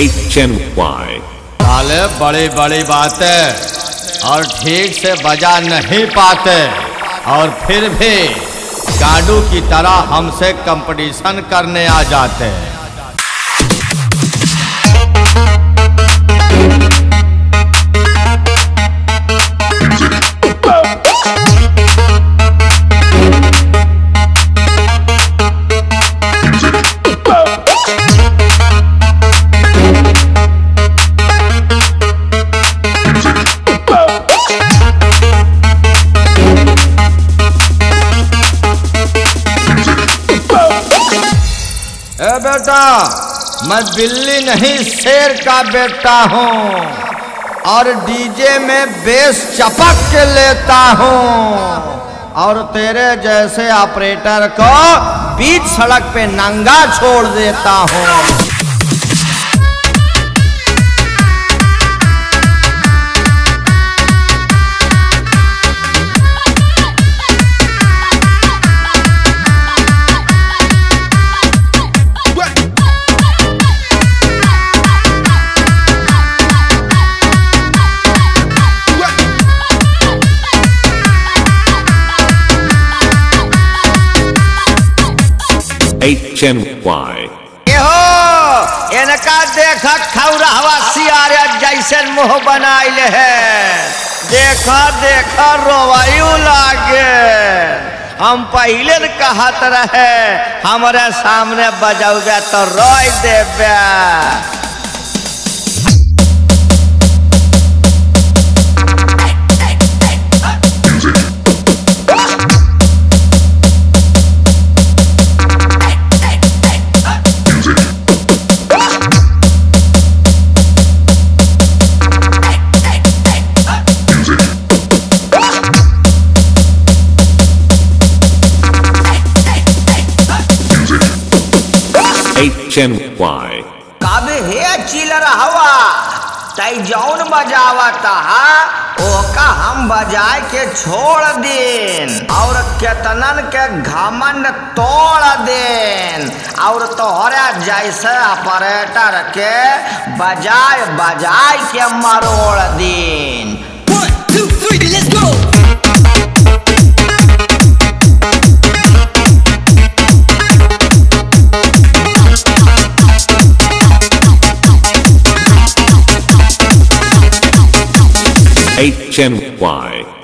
HNY. साले बड़ी बड़ी बातें और ठीक से बजा नहीं पाते और फिर भी गाडू की तरह हमसे कंपटीशन करने आ जाते हैं बेटा? मैं बिल्ली नहीं, शेर का बेटा हूँ। और डीजे में बेस चपक के लेता हूँ। और तेरे जैसे ऑपरेटर को बीच सड़क पे नंगा छोड़ देता हूँ। देखा खौरहवा सियारे जैसे मुँह बनाइल है। देखा देखा, रोवायु लागे। हम पहले कहत रहे, हमारे सामने बजौबे तो रोई देबे। HNY. कब हे चिलर हवा तई जौन बजावता हा ओका हम बजाए के छोड़ देन और केतनन के घमंड तोड़ देन और तोहरा जैसे ऑपरेटर के बजाए बजाए के मरोड़ then One, two, three, let's go. HNY.